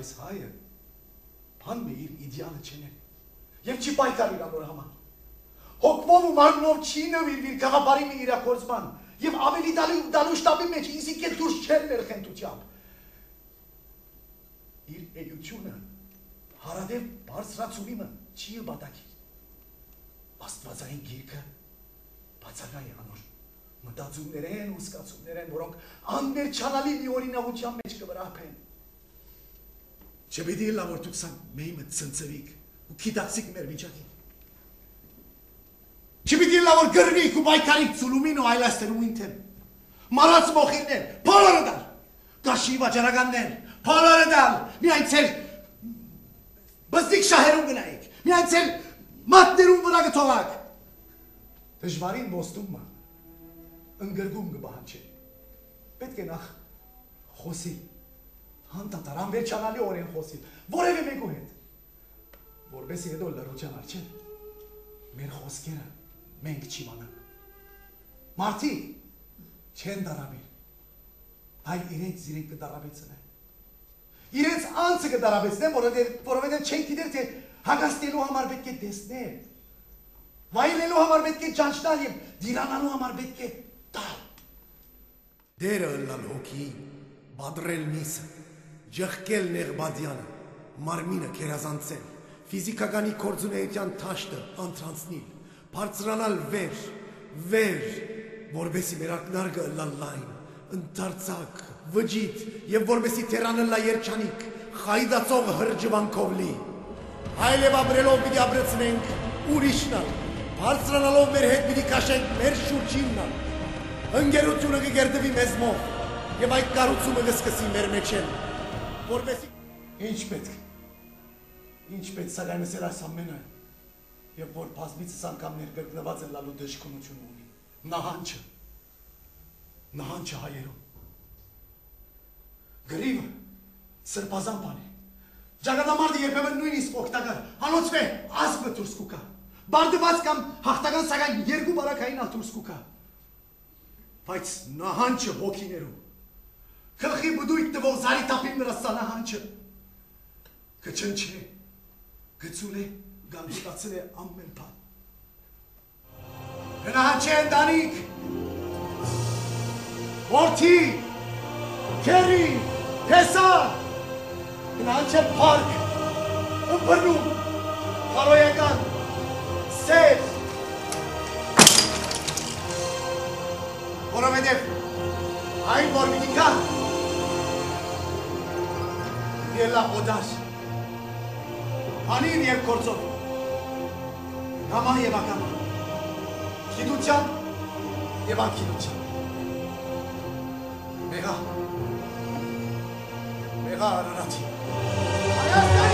այս հայը բան մի իր իդեալը չեն եւ չի պայքար իր ամոր համար հոգվով ու մարմնով չի նվիրվիր գաղապարի մի իրակորձման եւ ավելի դալու դալու շտաբի մեջ իսիկ է դուրս չեր ներխենթությամբ իր էությունը հարադև բարձրացումիմը չի բատակի աստվածային գիրքը բացակայ անոր մտածումներ են ու սկացումներ են, որոնք անվերջանալի մի օրինավության մեջ կվրափեն։ Չպետք է լավ որ դուք սա մեյմը ցնցվիկ ու քիդացիկ մեր միջակին։ Չպետք է լավ որ գրնիկ ու բայկարիկ ցուլումին ու այլաստերում ինտեմ։ Մարած մոխիրներ, բոլորը դալ։ Կաշի վաճառականներ, բոլորը դալ։ Միայն ցեր բզդիկ շահերում գնայիք։ Միայն ցեր մատներում վրա գթողակ։ Դժվարին ոստում մա ընգրգում կբահանչի։ Պետք է նախ խոսի, հանդատար, անվերջանալի օրեն խոսի, որևէ մեկու հետ, որբեսի հետո լրության արջեն, մեր խոսքերը մենք չի մանանք։ Մարդի չեն դարաբիր, այլ իրենց իրենք կդարաբեցնեն։ Իրենց անցը կդարաբեցնեն, որովհետև չեն գիտեր, թե հագաստելու համար պետք է տեսնել, վայելելու համար պետք է ճանչնալ եւ դիրանալու համար պետք է տալ։ Դերը ըլլալ հոգի, բադրել միսը, ջղկել նեղբադյանը, մարմինը կերազանցել, ֆիզիկականի կործունեության թաշտը անթրանցնիլ, բարձրանալ վեր, վեր, որբեսի մեր ակնարգը ըլլալ լայն, ընդարձակ, վջիտ եւ որբեսի թերանը լա երջանիկ, խայդացող հրջվանքով լի։ Այլև ապրելով պիտի ապրեցնենք ուրիշնալ, բարձրանալով մեր հետ պիտի կաշենք մեր շուրջիննալ, ընկերությունը կգերդվի մեզ մոտ եւ այդ կառուցումը կսկսի մեր մեջ են որովհետեւ ինչ պետք ինչ պետք սակայն սեր այս ամենը եւ որ բազմիցս անգամ ներգրկված են լալու դժկունություն ունի նահանջը նահանջը հայերում գրիվը սրբազան բան է Ճակատամարտը երբեմն նույնիսկ օգտակար անոցվե ազգը դուրս կուկա բարդված կամ հաղթական սակայն երկու բարակային ալ դուրս կուկա բայց նահանջը հոգիներում, կլխի բդույթ տվող զարի տապին նրա սա նահանջը, կչնչե, գծուլ է, գանդուտացել է ամեն պան։ Կնահանջե ընդանիք, որդի, կերի, հեսա, կնահանջե պարկ, ըմբրնում, հարոյական, սեր, որովհետև այն որ մի կա ելա օդար անին և կործով կամա և ակամա գիտության և անկիտության մեղա մեղա արարատի